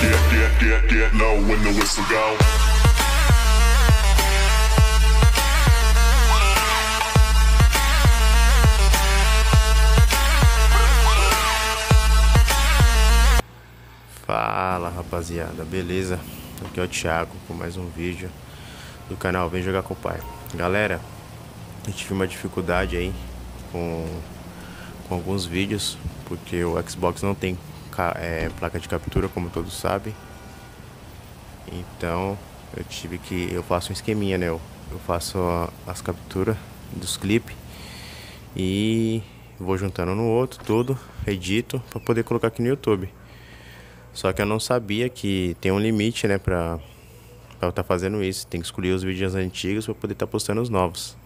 Get, get, get, get low when the whistle go. Fala rapaziada, beleza? Aqui é o Thiago com mais um vídeo do canal Vem Jogar com o Pai. Galera, eu tive uma dificuldade aí com, com alguns vídeos, porque o Xbox não tem é, placa de captura, como todos sabem. Então eu tive que. Eu faço um esqueminha, né? Eu, faço a, as capturas dos clipes e vou juntando no outro tudo, edito para poder colocar aqui no YouTube. Só que eu não sabia que tem um limite, né, pra eu estar tá fazendo isso. Tem que escolher os vídeos antigos para poder estar tá postando os novos.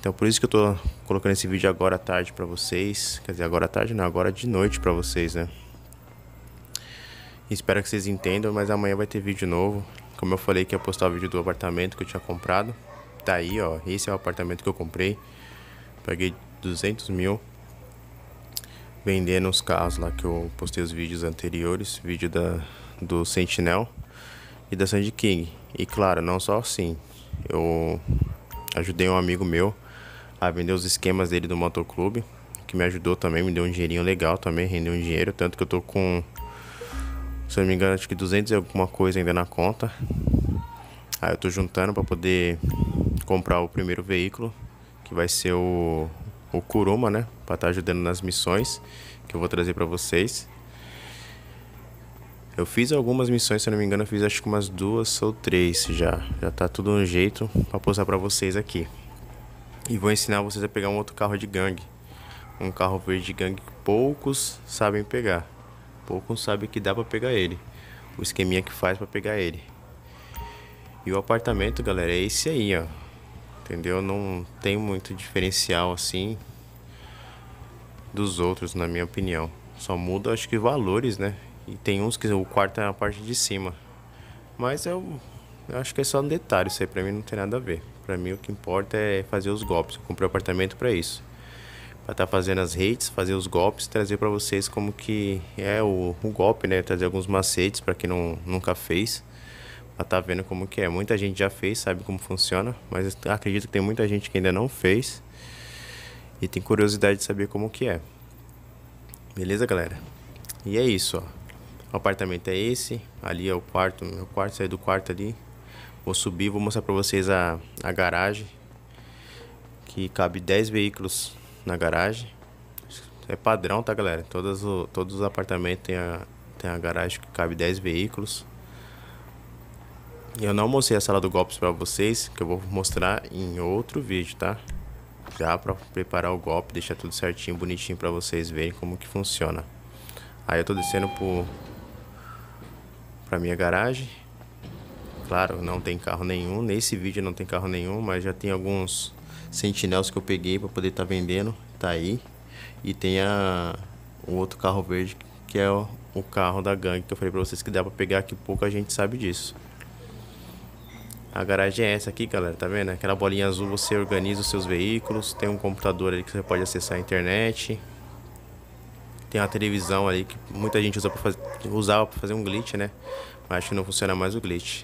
Então por isso que eu tô colocando esse vídeo agora à tarde para vocês. Quer dizer, agora à tarde não, agora de noite para vocês, né? Espero que vocês entendam, mas amanhã vai ter vídeo novo. Como eu falei que ia postar o vídeo do apartamento que eu tinha comprado. Tá aí, ó. Esse é o apartamento que eu comprei. Paguei 200 mil vendendo os carros lá que eu postei os vídeos anteriores, vídeo da, do Sentinel e da Sandy King. E claro, não só assim, eu ajudei um amigo meu a vender os esquemas dele do motoclube, que me ajudou também, me deu um dinheirinho legal também, rendeu um dinheiro, tanto que eu tô com, se eu não me engano, acho que 200 e alguma coisa ainda na conta. Aí eu tô juntando para poder comprar o primeiro veículo, que vai ser o, o Kuruma, né? Para estar tá ajudando nas missões que eu vou trazer para vocês. Eu fiz algumas missões, se eu não me engano, eu fiz acho que umas duas ou três já. Já tá tudo um jeito para postar para vocês aqui. E vou ensinar vocês a pegar um outro carro de gangue. Um carro verde de gangue que poucos sabem pegar. Poucos sabem que dá para pegar ele. O esqueminha que faz para pegar ele. E o apartamento, galera, é esse aí, ó entendeu? Não tem muito diferencial assim dos outros, na minha opinião. Só muda, acho que valores, né? E tem uns que o quarto é a parte de cima. Mas eu, eu acho que é só um detalhe, isso aí pra mim não tem nada a ver. Pra mim o que importa é fazer os golpes. Eu comprei o apartamento para isso. Pra estar tá fazendo as redes, fazer os golpes, trazer para vocês como que é o, o golpe, né? Trazer alguns macetes para quem não, nunca fez a tá vendo como que é. Muita gente já fez, sabe como funciona, mas acredito que tem muita gente que ainda não fez e tem curiosidade de saber como que é. Beleza, galera? E é isso, ó. O apartamento é esse, ali é o quarto, meu quarto, saí do quarto ali. Vou subir, vou mostrar pra vocês a, a garagem, que cabe 10 veículos na garagem. É padrão, tá, galera? Todos, todos os apartamentos tem a, tem a garagem que cabe 10 veículos. Eu não mostrei a sala do golpes para vocês, que eu vou mostrar em outro vídeo, tá? Já para preparar o golpe, deixar tudo certinho, bonitinho para vocês verem como que funciona. Aí eu tô descendo pro para minha garagem. Claro, não tem carro nenhum, nesse vídeo não tem carro nenhum, mas já tem alguns Sentinels que eu peguei para poder estar tá vendendo, tá aí. E tem a outro carro verde que é o, o carro da gangue que eu falei para vocês que dá para pegar que pouca gente sabe disso. A garagem é essa aqui, galera, tá vendo? Aquela bolinha azul você organiza os seus veículos. Tem um computador ali que você pode acessar a internet. Tem uma televisão ali que muita gente usa pra fazer, usava para fazer um glitch, né? Mas acho que não funciona mais o glitch.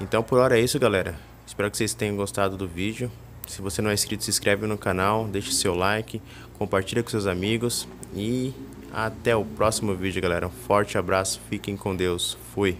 Então por hora é isso, galera. Espero que vocês tenham gostado do vídeo. Se você não é inscrito, se inscreve no canal, deixe seu like, compartilha com seus amigos e até o próximo vídeo, galera. Um forte abraço, fiquem com Deus. Fui.